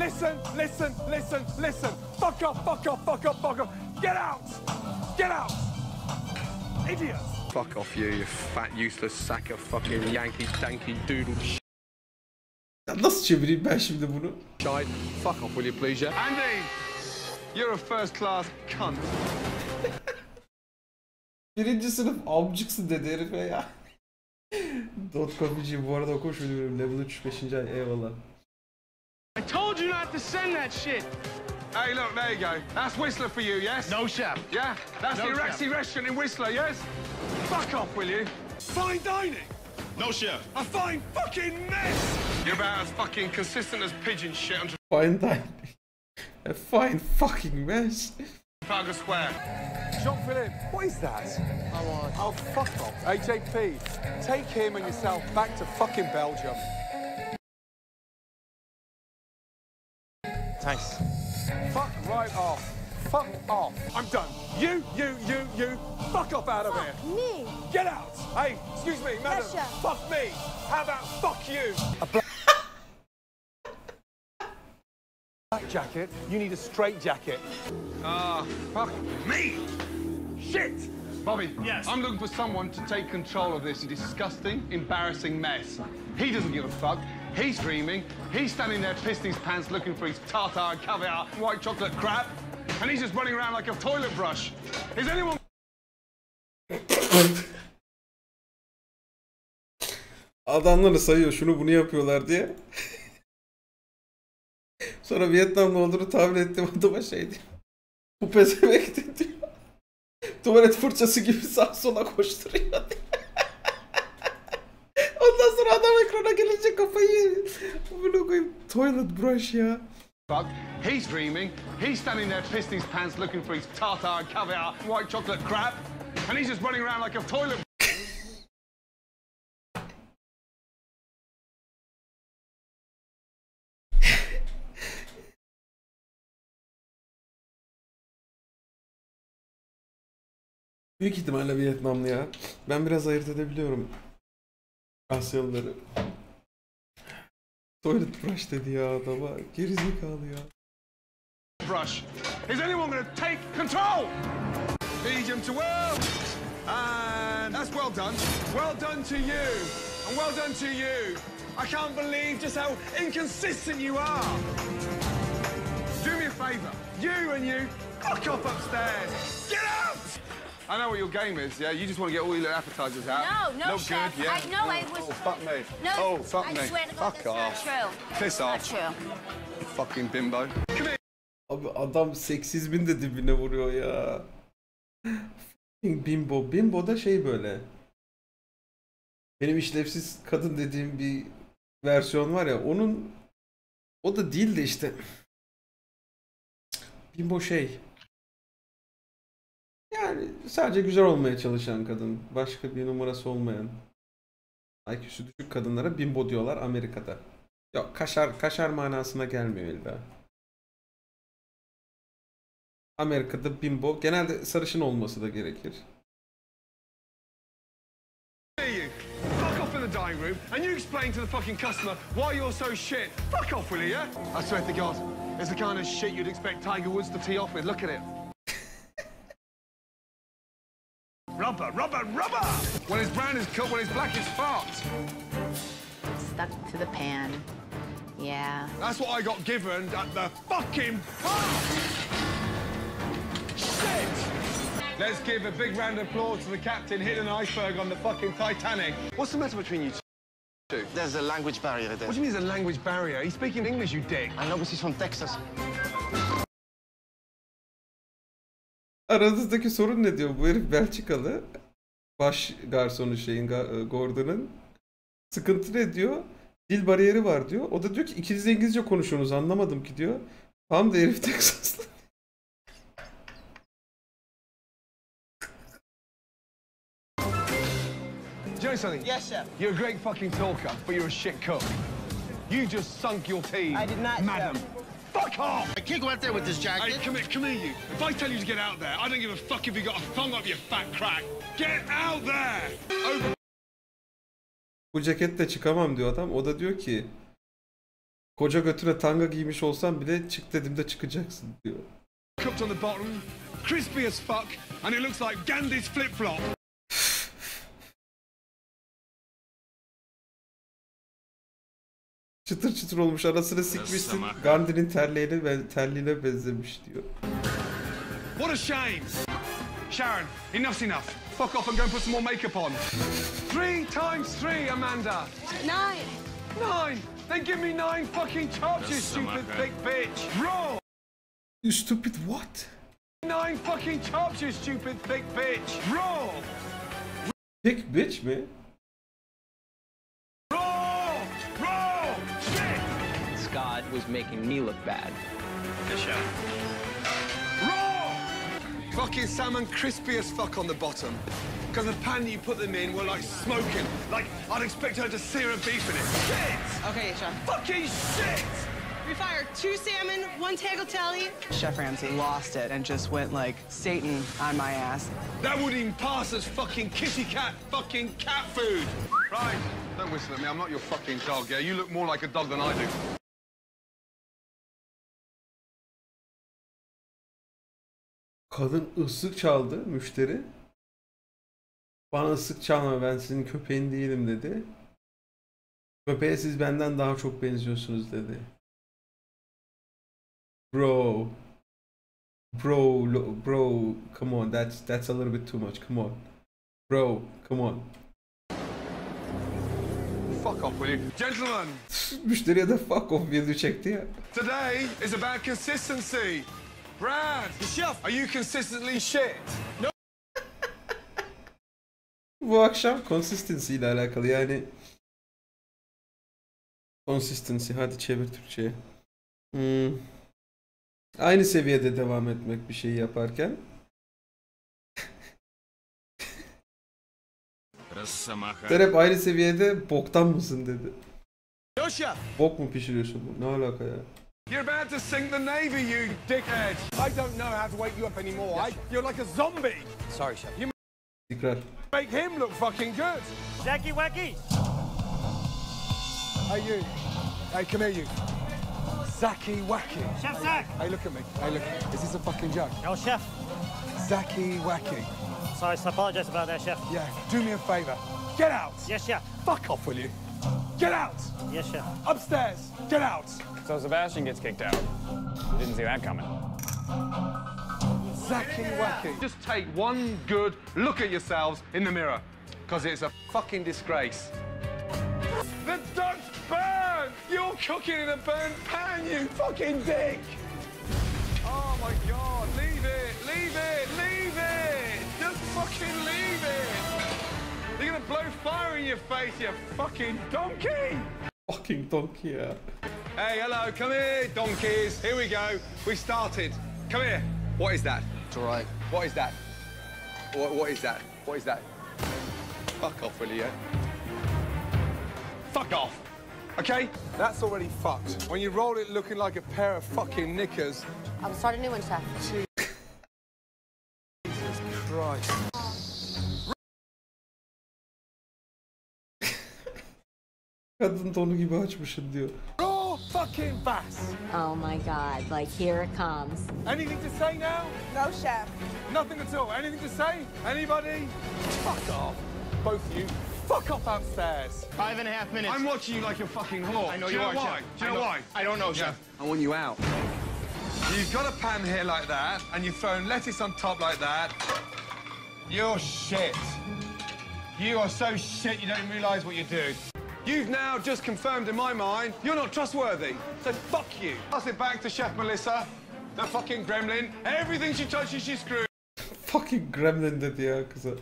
listen, listen, listen, listen. Fuck off, fuck off, fuck off, fuck off. Get out! Get out! Idiots! Fuck off you, you fat useless sack of fucking Yankee danky doodle Ya nasıl çevireyim ben şimdi bunu? shite. Fuck off will you please yeah? Andy, you're a first class cunt. Birinci sınıf amcıksın dedi herife ya. Dot bu arada okumuş müdürüm. Level 3 5. ay eyvallah. I told you not to send that shit. Hey, look, there you go. That's Whistler for you, yes? No, chef. Yeah? That's No, the Iraqi chef. restaurant in Whistler, yes? Fuck off, will you? Fine dining! No, chef. A fine fucking mess! You're about as fucking consistent as pigeon shit on Fine time. A fine fucking mess. Trafalgar Square. Jean-Philippe, what is that? Oh, fuck off. AJP, take him and yourself back to fucking Belgium. Thanks. Fuck right off. Fuck off. I'm done. You, you, you, you, fuck off out of here. Me? Get out. Hey, excuse me, madam. Yes, sir. fuck me. How about fuck you? A black black jacket. You need a straight jacket. Ah, fuck me. Shit. Bobby, Yes? I'm looking for someone to take control of this disgusting, embarrassing mess. He doesn't give a fuck. He's dreaming. He's standing there pissing his pants looking for his tartar, caviar, white chocolate crap. And he's just running around like a toilet brush. Is anyone Adamları sayıyor şunu bunu yapıyorlar diye. Sonra Vietnamlı olduğunu tahmin ettiğim adama şey diyor. Bu pezevenk de diyor. Tuvalet fırçası gibi sağa sola koşturuyor diyor. Ondan sonra adam ekrana gelince kafayı. Bunu koyayım. Toilet brush ya. fuck? He's dreaming. He's standing there pissing his pants looking for his tartar, caviar, white chocolate crap. And he's just running around like a toilet Büyük ihtimalle Vietnamlı ya. Ben biraz ayırt edebiliyorum. Asyalıları. Toilet brush dedi ya adama. Gerizekalı ya. brush. Is anyone going to take control? Medium to well. And that's well done. Well done to you. And well done to you. I can't believe just how inconsistent you are. Do me a favour. You and you, fuck off upstairs. Get out! I know what your game is, yeah? You just want to get all your little appetizers out. No, no, Look chef. good, yeah? I know I was. Oh, fuck me. No, Oh, fuck I me. swear to God, fuck that's off. not true. Piss Not off. true. Fucking bimbo. Come here. Abi adam seksizmin de dibine vuruyor ya. Fucking Bimbo. Bimbo da şey böyle. Benim işlevsiz kadın dediğim bir versiyon var ya onun o da değil de işte Bimbo şey yani sadece güzel olmaya çalışan kadın. Başka bir numarası olmayan. IQ'su düşük kadınlara bimbo diyorlar Amerika'da. Yok kaşar kaşar manasına gelmiyor illa. Amerika'da bimbo genelde sarışın olması da gerekir. Fuck off in the dining room and you explain to the fucking customer why you're so shit. Fuck off, will you, yeah? I swear to God, it's the kind of shit you'd expect Tiger Woods to tee off with. Look at it. Rubber, rubber, rubber! When it's brown, it's cut. When it's black, it's fart. Stuck to the pan. Yeah. That's what I got given at the fucking park. Shit! Let's give a big round of applause to the captain hitting an iceberg on the fucking Titanic. What's the matter between you two? There's a language barrier there. What do you mean there's a language barrier? He's speaking English, you dick. I know, but he's from Texas. Aranızdaki sorun ne diyor? Bu herif Belçikalı. Baş garsonu şeyin e, Gordon'ın. Sıkıntı ne diyor? Dil bariyeri var diyor. O da diyor ki ikiniz de İngilizce konuşuyorsunuz anlamadım ki diyor. Tam da herif Teksaslı. Do you know something? Yes, chef. You're a great fucking talker, but you're a shit cook. You just sunk your team. I did not, Madam. chef. Fuck off! I can't go out there with this Hey, jacket. come here, come here, you. If I tell you to get out there, I don't give a fuck if you got a thong up your fat crack. Get out there! Over Bu ceketle çıkamam diyor adam. O da diyor ki Koca götüne tanga giymiş olsan bile çık dediğimde çıkacaksın diyor. Cooked on the bottom, crispy as fuck, and it looks like Gandhi's flip Çıtır çıtır olmuş arasını sikmişsin. Gandhi'nin terliğine, ben- terliğine benzemiş diyor. What a shame. Sharon, enough's enough. Fuck off and go and put some more makeup on. Three times three, Amanda. Nine. Nine. Then give me nine fucking chops, you stupid big bitch. Raw. You stupid what? Nine fucking chops, you stupid big bitch. Raw. Big bitch mi? Was making me look bad. Chef. Raw! Fucking salmon crispy as fuck on the bottom. Because the pan you put them in were like smoking. Like, I'd expect her to sear a beef in it. Shit! Okay, chef. Fucking shit! We fired two salmon, one tagliatelle. Chef Ramsay lost it and just went like Satan on my ass. That wouldn't even pass as fucking kitty cat fucking cat food. Right, don't whistle at me. I'm not your fucking dog, yeah? You look more like a dog than I do. Kadın ıslık çaldı müşteri. Bana ıslık çalma ben sizin köpeğin değilim dedi. Köpeğe siz benden daha çok benziyorsunuz dedi. Bro. Bro, bro, come on. That's that's a little bit too much. Come on. Bro, come on. Fuck off, will you? Gentlemen, Müşteriye de fuck off yazı çekti ya. today is about consistency. Brad, the chef, are you consistently shit? Bu akşam consistency ile alakalı yani consistency hadi çevir Türkçe'ye. Hmm. Aynı seviyede devam etmek bir şeyi yaparken. Sen hep aynı seviyede boktan mısın dedi. No. Bok mu pişiriyorsun bu? Ne alaka ya? You're about to sink the Navy, you dickhead. I don't know how to wake you up anymore. I, you're like a zombie. Sorry, chef. Tekrar. Make him look fucking good. Jackie Wacky. Hey, you. Hey, come here, you. Zaki Wacky. Chef Zach. Hey, look at me. Hey, look. Is this a fucking joke? No, chef. Zaki Wacky. Sorry, I apologize about that, chef. Yeah, do me a favour. Get out. Yes, chef. Fuck off, will you? Get out. Yes, chef. Upstairs. Get out. So Sebastian gets kicked out. Didn't see that coming. Zaki Wacky. Just take one good look at yourselves in the mirror, because it's a fucking disgrace. The duck's burned! You're cooking in a burnt pan, you fucking dick! Oh my god, leave it, leave it, leave it! Just fucking leave it! You're blow fire in your face, you fucking donkey! Fucking donkey ya. Hey, hello, come here, donkeys. Here we go. We started. Come here. What is that? It's all right. What is that? What, what is that? What is that? Fuck off, will you? Fuck off. Okay? That's already fucked. When you roll it looking like a pair of fucking knickers. I'll start a new one, chef. Jesus Kadın tonu gibi açmışsın diyor. Raw fucking bass. Oh my God, like here it comes. Anything to say now? No, chef. Nothing at all. Anything to say? Anybody? Fuck off. Both of you. Fuck off upstairs. Five and a half minutes. I'm watching you like a fucking hawk. I know Do you you are, know why? Chef. Do you I know know- why? I don't know, Chef. I want you out. You've got a pan here like that, and you've thrown lettuce on top like that. You're shit. You are so shit you don't even realise what you do. You've now just confirmed in my mind you're not trustworthy. So fuck you. Pass it back to Chef Melissa, the fucking gremlin. Everything she touches, she screws. Fucking gremlin dedi ya kıza.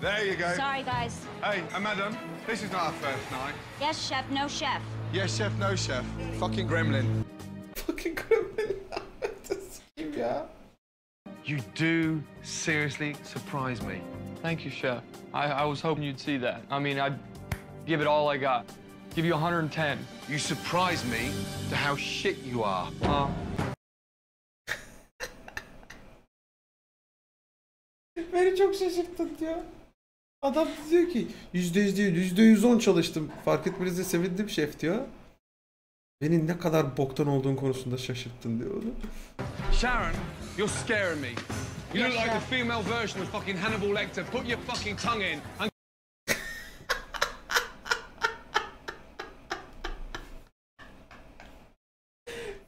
There you go. Sorry, guys. Hey, and madam, this is not our first night. Yes, chef, no chef. Yes, chef, no chef. Fucking gremlin. Fucking gremlin. Kim ya? You do seriously surprise me. Thank you, Chef. I, I was hoping you'd see that. I mean, I'd give it all I got. Give you 110. You surprise me to how shit you are. Uh, Beni çok şaşırttın ya. Adam diyor ki yüzde yüz değil yüzde yüz on çalıştım. Fark etmenize sevindim şef diyor. Beni ne kadar boktan olduğun konusunda şaşırttın diyor. Sharon, you're scaring me. You look like the female version of fucking Hannibal Lecter. Put your fucking tongue in and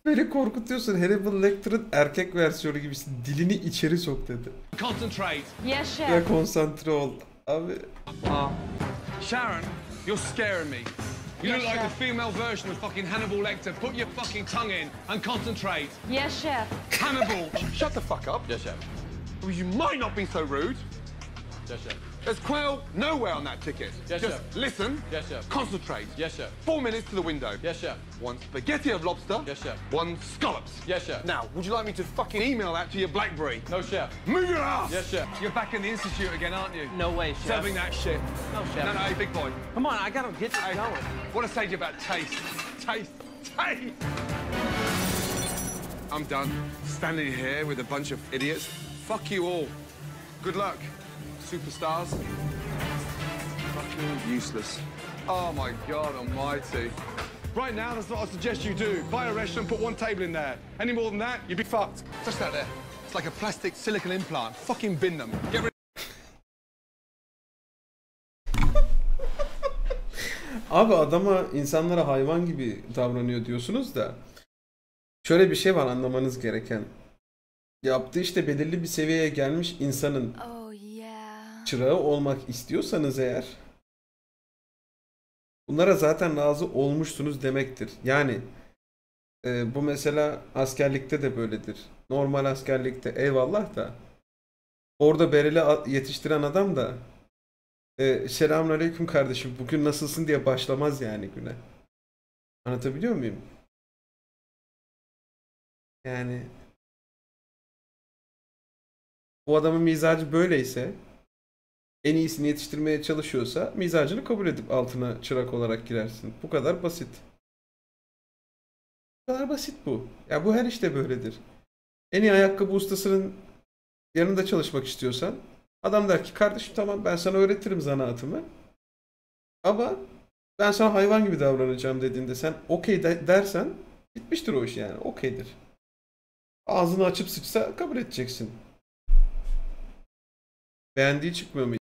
Beni korkutuyorsun. Hannibal Lecter'ın erkek versiyonu gibisin. Dilini içeri sok dedi. concentrate. Yes, chef. Ya konsantre ol. Abi Uh, Sharon, you're scaring me. You look like the female version of fucking Hannibal Lecter. Put your fucking tongue in and concentrate. Yes, chef. Hannibal, shut the fuck up. Yes, chef. You might not be so rude. Yes, chef. There's quail nowhere on that ticket. Yes, Just chef. listen, Yes, chef. concentrate. Yes, chef. Four minutes to the window. Yes, chef. One spaghetti of lobster. Yes, chef. One scallops. Yes, chef. Now, would you like me to fucking email that to your BlackBerry? No, chef. Move your ass! Yes, chef. You're back in the institute again, aren't you? No way, chef. Serving that shit. No, chef. No, no, hey, big boy. Come on, I gotta get this Hey, going. what I say to you about taste? Taste, taste! I'm done. Standing here with a bunch of idiots. Fuck you all. Good luck, superstars. Fucking useless. Oh my god almighty. Right now, that's what I suggest you do. Buy a restaurant, put one table in there. Any more than that, you'd be fucked. Just that there. It's like a plastic silicone implant. Fucking bin them. Get rid Abi adama insanlara hayvan gibi davranıyor diyorsunuz da şöyle bir şey var anlamanız gereken. Yaptığı işte belirli bir seviyeye gelmiş insanın Oh. Çırağı olmak istiyorsanız eğer bunlara zaten razı olmuşsunuz demektir. Yani e, bu mesela askerlikte de böyledir. Normal askerlikte eyvallah da orada bereli yetiştiren adam da e, selamünaleyküm kardeşim bugün nasılsın diye başlamaz yani güne. Anlatabiliyor muyum? Yani bu adamın mizacı böyleyse en iyisini yetiştirmeye çalışıyorsa mizacını kabul edip altına çırak olarak girersin. Bu kadar basit. Bu kadar basit bu. Ya bu her işte böyledir. En iyi ayakkabı ustasının yanında çalışmak istiyorsan adam der ki kardeşim tamam ben sana öğretirim zanaatımı. Ama ben sana hayvan gibi davranacağım dediğinde sen okey de- dersen bitmiştir o iş yani. Okeydir. Ağzını açıp sıçsa kabul edeceksin. Beğendiği çıkmıyor mu?